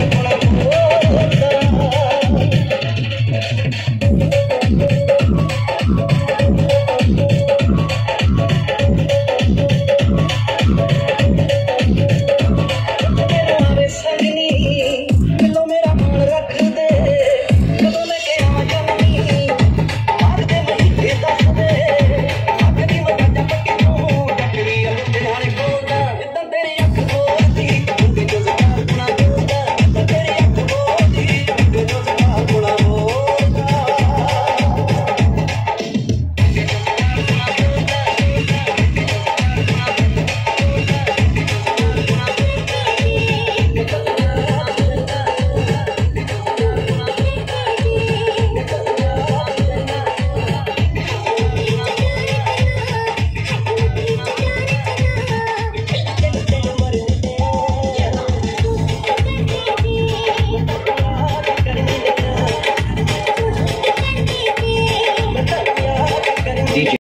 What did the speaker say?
Thank. DJ